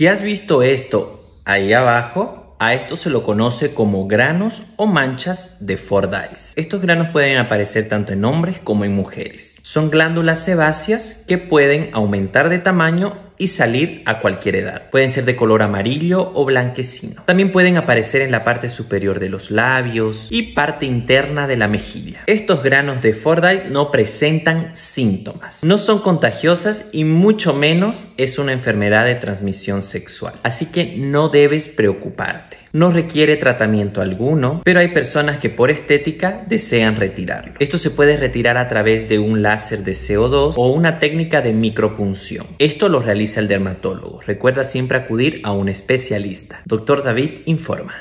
Si has visto esto ahí abajo, a esto se lo conoce como granos o manchas de Fordyce. Estos granos pueden aparecer tanto en hombres como en mujeres. Son glándulas sebáceas que pueden aumentar de tamaño y salir a cualquier edad. Pueden ser de color amarillo o blanquecino. También pueden aparecer en la parte superior de los labios y parte interna de la mejilla. Estos granos de Fordyce no presentan síntomas. No son contagiosas y mucho menos es una enfermedad de transmisión sexual. Así que no debes preocuparte. No requiere tratamiento alguno, pero hay personas que por estética desean retirarlo. Esto se puede retirar a través de un láser de CO2 o una técnica de micropunción. Esto lo realiza el dermatólogo. Recuerda siempre acudir a un especialista. Doctor David informa.